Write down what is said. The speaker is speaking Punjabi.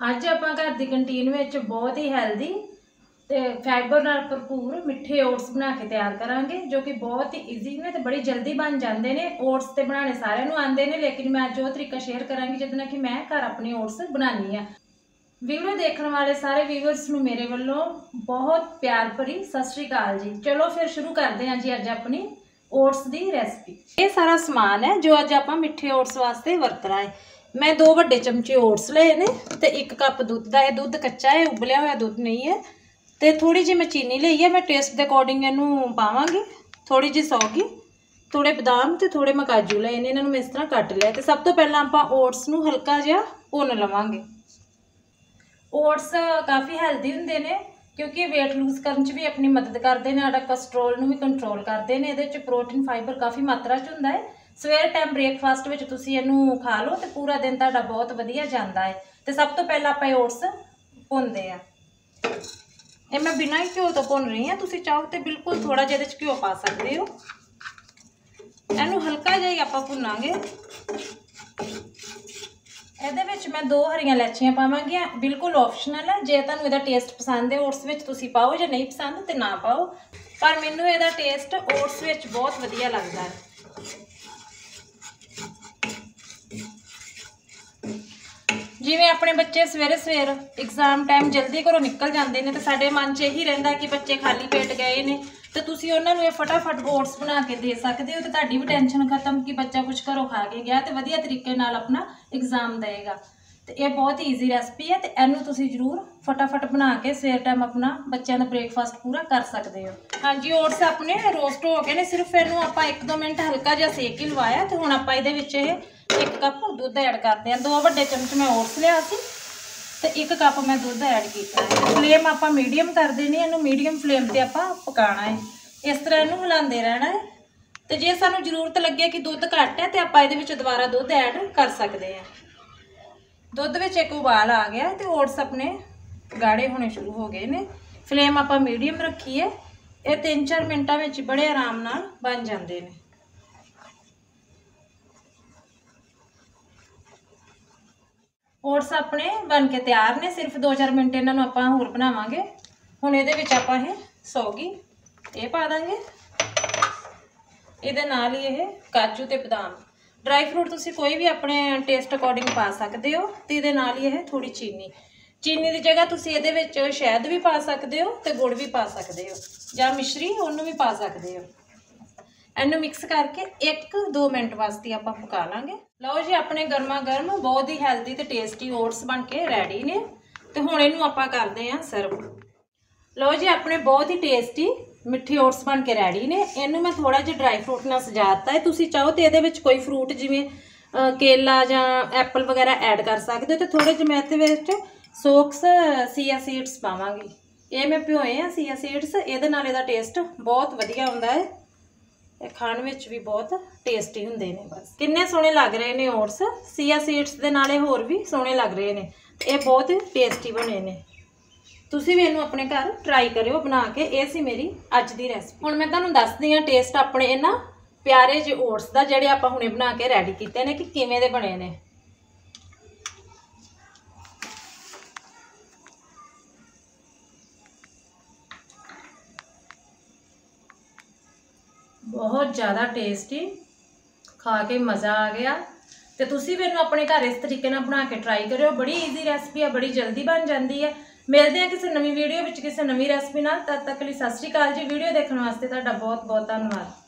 ਅੱਜ ਆਪਾਂ ਘਰ ਦੀ ਕੰਟੀਨ ਵਿੱਚ ਬਹੁਤ ਹੀ ਹੈਲਦੀ ਤੇ ਫਾਈਬਰ ਨਾਲ ਭਰਪੂਰ ਮਿੱਠੇ ਓਟਸ ਬਣਾ ਕੇ ਤਿਆਰ ਕਰਾਂਗੇ, ਜੋ ਕਿ ਬਹੁਤ ਹੀ ਈਜ਼ੀ ਨੇ ਤੇ ਬੜੀ ਜਲਦੀ ਬਣ ਜਾਂਦੇ ਨੇ। ਓਟਸ ਤੇ ਬਣਾਉਣੇ ਸਾਰਿਆਂ ਨੂੰ ਆਉਂਦੇ ਨੇ, ਲੇਕਿਨ ਮੈਂ ਅੱਜ ਉਹ ਤਰੀਕਾ ਸ਼ੇਅਰ ਕਰਾਂਗੀ ਜਿਹਦੇ ਨਾਲ ਕਿ ਮੈਂ ਘਰ ਆਪਣੇ ਓਟਸ ਬਣਾਉਣੀ ਆ ਵੀਡੀਓ ਦੇਖਣ ਵਾਲੇ ਸਾਰੇ ਵੀਵਰਸ ਨੂੰ ਮੇਰੇ ਵੱਲੋਂ ਬਹੁਤ ਪਿਆਰ ਭਰੀ ਸਤਿ ਸ਼੍ਰੀ ਅਕਾਲ ਜੀ। ਚਲੋ ਫਿਰ ਸ਼ੁਰੂ ਕਰਦੇ ਹਾਂ ਜੀ ਅੱਜ ਆਪਣੀ ਓਟਸ ਦੀ ਰੈਸਪੀ ਇਹ ਸਾਰਾ ਸਮਾਨ ਹੈ ਜੋ ਅੱਜ ਆਪਾਂ ਮਿੱਠੇ ਓਟਸ ਵਾਸਤੇ ਵਰਤਣਾ ਹੈ। ਮੈਂ ਦੋ ਵੱਡੇ ਚਮਚੇ ਓਟਸ ਲਏ ਨੇ ਤੇ ਇੱਕ ਕੱਪ ਦੁੱਧ ਦਾ, ਇਹ ਦੁੱਧ ਕੱਚਾ ਹੈ, ਉਬਲਿਆ ਹੋਇਆ ਦੁੱਧ ਨਹੀਂ ਹੈ। ਤੇ ਥੋੜੀ ਜਿਹੀ ਮੈਂ ਚੀਨੀ ਲਈ ਹੈ, ਮੈਂ ਟੇਸਟ ਦੇ ਅਕੋਰਡਿੰਗ ਇਹਨੂੰ ਪਾਵਾਂਗੀ ਥੋੜੀ ਜਿਹੀ ਸੌਗੀ ਥੋੜੇ ਬਦਾਮ ਤੇ ਥੋੜੇ ਮੈਂ ਕਾਜੂ ਲਏ ਨੇ, ਇਹਨਾਂ ਨੂੰ ਮੈਂ ਇਸ ਤਰ੍ਹਾਂ ਕੱਟ ਲਿਆ। ਤੇ ਸਭ ਤੋਂ ਪਹਿਲਾਂ ਆਪਾਂ ਓਟਸ ਨੂੰ ਹਲਕਾ ਜਿਹਾ ਭੁੰਨ ਲਵਾਂਗੇ। ਓਟਸ ਕਾਫੀ ਹੈਲਦੀ ਹੁੰਦੇ ਨੇ, ਕਿਉਂਕਿ weight lose ਕਰਨ 'ਚ ਵੀ ਆਪਣੀ ਮਦਦ ਕਰਦੇ ਨੇ, ਸਾਡਾ ਕੋਲੇਸਟ੍ਰੋਲ ਨੂੰ ਵੀ ਕੰਟਰੋਲ ਕਰਦੇ ਨੇ, ਇਹਦੇ 'ਚ ਪ੍ਰੋਟੀਨ ਫਾਈਬਰ ਕਾਫੀ ਮਾਤਰਾ 'ਚ ਹੁੰਦਾ ਹੈ। ਸਵੇਰ ਟਾਈਮ ਬ੍ਰੇਕਫਾਸਟ ਵਿੱਚ ਤੁਸੀਂ ਇਹਨੂੰ ਖਾ ਲਓ ਤੇ ਪੂਰਾ ਦਿਨ ਤੁਹਾਡਾ ਬਹੁਤ ਵਧੀਆ ਜਾਂਦਾ ਹੈ। ਤੇ ਸਭ ਤੋਂ ਪਹਿਲਾਂ ਆਪਾਂ ਇਹ ਓਟਸ ਭੁੰਨਦੇ ਆ ਇਹ ਮੈਂ ਬਿਨਾਂ ਹੀ ਘਿਓ ਤੋਂ ਭੁੰਨ ਰਹੀ ਹਾਂ। ਤੁਸੀਂ ਚਾਹੋ ਤੇ ਬਿਲਕੁਲ ਥੋੜਾ ਜਿਹਾ ਇਹਦੇ 'ਚ ਘਿਓ ਪਾ ਸਕਦੇ ਹੋ। ਇਹਨੂੰ ਹਲਕਾ ਜਿਹਾ ਹੀ ਆਪਾਂ ਭੁੰਨਾਂਗੇ। ਇਹਦੇ ਵਿੱਚ ਮੈਂ ਦੋ ਹਰੀਆਂ ਲੈਚੀਆਂ ਪਾਵਾਂਗੀ ਬਿਲਕੁਲ ਆਪਸ਼ਨਲ ਹੈ। ਜੇ ਤੁਹਾਨੂੰ ਇਹਦਾ ਟੇਸਟ ਪਸੰਦ ਹੈ ਓਟਸ ਵਿੱਚ ਤੁਸੀਂ ਪਾਓ। ਜੇ ਨਹੀਂ ਪਸੰਦ ਤੇ ਨਾ ਪਾਓ। ਪਰ ਮੈਨੂੰ ਇਹਦਾ ਟੇਸਟ ਓਟਸ ਵਿੱਚ ਬਹੁਤ ਵਧੀਆ ਲੱਗਦਾ ਹੈ। ਜਿਵੇਂ ਆਪਣੇ ਬੱਚੇ ਸਵੇਰੇ ਸਵੇਰ ਐਗਜ਼ਾਮ ਟਾਈਮ ਜਲਦੀ ਘਰੋਂ ਨਿਕਲ ਜਾਂਦੇ ਨੇ, ਤੇ ਸਾਡੇ ਮਨ 'ਚ ਇਹੀ ਰਹਿੰਦਾ ਕਿ ਬੱਚੇ ਖਾਲੀ ਪੇਟ ਗਏ ਨੇ। ਤੇ ਤੁਸੀਂ ਉਹਨਾਂ ਨੂੰ ਇਹ ਫਟਾਫਟ ਓਟਸ ਬਣਾ ਕੇ ਦੇ ਸਕਦੇ ਹੋ ਤੇ ਤੁਹਾਡੀ ਵੀ ਟੈਨਸ਼ਨ ਖਤਮ ਕਿ ਬੱਚਾ ਕੁਝ ਘਰੋਂ ਖਾ ਕੇ ਗਿਆ ਤੇ ਵਧੀਆ ਤਰੀਕੇ ਨਾਲ ਆਪਣਾ ਐਗਜ਼ਾਮ ਦੇਏਗਾ ਤੇ ਇਹ ਬਹੁਤ ਈਜ਼ੀ ਰੈਸਪੀ ਹੈ ਤੇ ਇਹਨੂੰ ਤੁਸੀਂ ਜ਼ਰੂਰ ਫਟਾਫਟ ਬਣਾ ਕੇ ਸਵੇਰ ਟਾਈਮ ਆਪਣਾ ਬੱਚਿਆਂ ਦਾ ਬ੍ਰੇਕਫਾਸਟ ਪੂਰਾ ਕਰ ਸਕਦੇ ਹੋ। ਹਾਂਜੀ ਓਟਸ ਆਪਣੇ ਰੋਸਟ ਹੋ ਗਏ ਨੇ, ਸਿਰਫ ਇਹਨੂੰ ਆਪਾਂ 1-2 ਮਿੰਟ ਹਲਕਾ ਜਿਹਾ ਸੇਕ ਹੀ ਲਵਾਇਆ ਤੇ ਹੁਣ ਆਪਾਂ ਇਹਦੇ ਵਿੱਚ ਇਹ ਇੱਕ ਕੱਪ ਦੁੱਧ ਐਡ ਕਰਦੇ ਹਾਂ। ਦੋ ਵੱਡੇ ਚਮਚ ਮੈਂ ਓਟਸ ਲਿਆ ਸੀ ਤੇ ਇੱਕ ਕੱਪ ਮੈਂ ਦੁੱਧ ਐਡ ਕੀਤਾ ਹੈ। ਫਲੇਮ ਆਪਾਂ ਮੀਡੀਅਮ ਕਰ ਦੇਣੀ ਇਹਨੂੰ ਮੀਡੀਅਮ ਫਲੇਮ ਤੇ ਆਪਾਂ ਪਕਾਉਣਾ ਹੈ। ਇਸ ਤਰ੍ਹਾਂ ਇਹਨੂੰ ਹਿਲਾਉਂਦੇ ਰਹਿਣਾ ਹੈ। ਤੇ ਜੇ ਸਾਨੂੰ ਜ਼ਰੂਰਤ ਲੱਗੇ ਕਿ ਦੁੱਧ ਘੱਟ ਹੈ ਤੇ ਆਪਾਂ ਇਹਦੇ ਵਿੱਚ ਦੁਬਾਰਾ ਦੁੱਧ ਐਡ ਕਰ ਸਕਦੇ ਹਾਂ। ਦੁੱਧ ਵਿੱਚ ਇੱਕ ਉਬਾਲ ਆ ਗਿਆ ਤੇ ਓਟਸ ਆਪਣੇ ਗਾੜੇ ਹੋਣੇ ਸ਼ੁਰੂ ਹੋ ਗਏ ਨੇ। ਫਲੇਮ ਆਪਾਂ ਮੀਡੀਅਮ ਰੱਖੀਏ ਇਹ 3-4 ਮਿੰਟਾਂ ਵਿੱਚ ਬੜੇ ਆਰਾਮ ਨਾਲ ਬਣ ਜਾਂਦੇ ਨੇ। ਓਟਸ ਆਪਣੇ ਬਣ ਕੇ ਤਿਆਰ ਨੇ, ਸਿਰਫ 2-4 ਮਿੰਟ ਇਹਨਾਂ ਨੂੰ ਆਪਾਂ ਹੋਰ ਬਣਾਵਾਂਗੇ। ਹੁਣ ਇਹਦੇ ਵਿੱਚ ਆਪਾਂ ਇਹ ਸੌਗੀ, ਇਹ ਪਾ ਦਾਂਗੇ। ਇਹਦੇ ਨਾਲ ਹੀ ਇਹ ਕਾਜੂ ਤੇ ਬਦਾਮ। ਡਰਾਈ ਫਰੂਟ ਤੁਸੀਂ ਕੋਈ ਵੀ ਆਪਣੇ ਟੇਸਟ ਅਕੋਰਡਿੰਗ ਪਾ ਸਕਦੇ ਹੋ ਤੇ ਇਹਦੇ ਨਾਲ ਹੀ ਇਹ ਥੋੜੀ ਚੀਨੀ। ਚੀਨੀ ਦੀ ਜਗ੍ਹਾ ਤੁਸੀਂ ਇਹਦੇ ਵਿੱਚ ਸ਼ਹਿਦ ਵੀ ਪਾ ਸਕਦੇ ਹੋ ਤੇ ਗੁੜ ਵੀ ਪਾ ਸਕਦੇ ਹੋ। ਜਾਂ ਮਿਸ਼ਰੀ, ਉਹਨੂੰ ਵੀ ਪਾ ਸਕਦੇ ਹੋ। ਇਹਨੂੰ ਮਿਕਸ ਕਰਕੇ 1-2 ਮਿੰਟ ਵਾਸਤੇ ਆਪਾਂ ਪਕਾ ਲਾਂਗੇ। ਲਓ ਜੀ, ਆਪਣੇ ਗਰਮਾ ਗਰਮ ਬਹੁਤ ਹੀ ਹੈਲਦੀ ਤੇ ਟੇਸਟੀ ਓਟਸ ਬਣ ਕੇ ਰੈਡੀ ਨੇ। ਤੇ ਹੁਣ ਇਹਨੂੰ ਆਪਾਂ ਕਰਦੇ ਆਂ ਸਰਵ ਲਓ ਜੀ, ਆਪਣੇ ਬਹੁਤ ਹੀ ਟੇਸਟੀ ਮਿੱਠੇ ਓਟਸ ਬਣ ਕੇ ਰੈਡੀ ਨੇ। ਇਹਨੂੰ ਮੈਂ ਥੋੜਾ ਜਿਹਾ ਡਰਾਈ ਫਰੂਟ ਨਾਲ ਸਜਾਤਾ ਹੈ। ਤੁਸੀਂ ਚਾਹੋ ਤੇ ਇਹਦੇ ਵਿੱਚ ਕੋਈ ਫਰੂਟ ਜਿਵੇਂ ਕੇਲਾ ਜਾਂ ਐਪਲ ਵਗੈਰਾ ਐਡ ਕਰ ਸਕਦੇ ਹੋ ਤੇ ਥੋੜੇ ਜਿਹੇ ਮੈਂ ਇਹਦੇ ਵਿੱਚ ਸੋਕਸ ਸੀਆ ਸੀਡਸ ਪਾਵਾਂਗੀ। ਇਹ ਮੈਂ ਭਿਓਏ ਆ ਸੀਆ ਸੀਡਸ ਇਹਦੇ ਨਾਲ ਇਹਦਾ ਟੇਸਟ ਬਹੁਤ ਵਧੀਆ ਹੁੰਦਾ ਹੈ। ਇਹ ਖਾਣ ਵਿੱਚ ਵੀ ਬਹੁਤ ਟੇਸਟੀ ਹੁੰਦੇ ਨੇ ਬਸ। ਕਿੰਨੇ ਸੋਹਣੇ ਲੱਗ ਰਹੇ ਨੇ ਓਟਸ ਸੀਆ ਸੀਡਸ ਦੇ ਨਾਲੇ ਹੋਰ ਵੀ ਸੋਹਣੇ ਲੱਗ ਰਹੇ ਨੇ। ਇਹ ਬਹੁਤ ਟੇਸਟੀ ਬਣੇ ਨੇ। ਤੁਸੀਂ ਵੀ ਇਹਨੂੰ ਆਪਣੇ ਘਰ ਟਰਾਈ ਕਰਿਓ, ਬਣਾ ਕੇ। ਇਹ ਸੀ ਮੇਰੀ ਅੱਜ ਦੀ ਰੈਸਪੀ ਹੁਣ ਮੈਂ ਤੁਹਾਨੂੰ ਦੱਸਦੀ ਹਾਂ ਟੇਸਟ ਆਪਣੇ ਇਹਨਾਂ ਪਿਆਰੇ ਜਿਹੇ ਓਟਸ ਦਾ, ਜਿਹੜੇ ਆਪਾਂ ਹੁਣੇ ਬਣਾ ਕੇ ਰੈਡੀ ਕੀਤੇ ਨੇ, ਕਿ ਕਿਵੇਂ ਦੇ ਬਣੇ ਨੇ। ਬਹੁਤ ਜ਼ਿਆਦਾ ਟੇਸਟੀ ਖਾ ਕੇ ਮਜ਼ਾ ਆ ਗਿਆ। ਤੇ ਤੁਸੀਂ ਵੀ ਇਹਨੂੰ ਆਪਣੇ ਘਰ ਇਸ ਤਰੀਕੇ ਨਾਲ ਬਣਾ ਕੇ ਟਰਾਈ ਕਰਿਓ। ਬੜੀ ਈਜ਼ੀ ਰੈਸਪੀ ਆ, ਬੜੀ ਜਲਦੀ ਬਣ ਜਾਂਦੀ ਹੈ ਮਿਲਦੇ ਹਾਂ ਕਿਸੇ ਨਵੀਂ ਵੀਡੀਓ ਵਿੱਚ ਕਿਸੇ ਨਵੀਂ ਰੈਸਪੀ ਨਾਲ। ਤਦ ਤੱਕ ਲਈ ਸਤਿ ਸ਼੍ਰੀ ਅਕਾਲ ਜੀ। ਵੀਡੀਓ ਦੇਖਣ ਵਾਸਤੇ ਤੁਹਾਡਾ ਬਹੁਤ ਬਹੁਤ ਧੰਨਵਾਦ।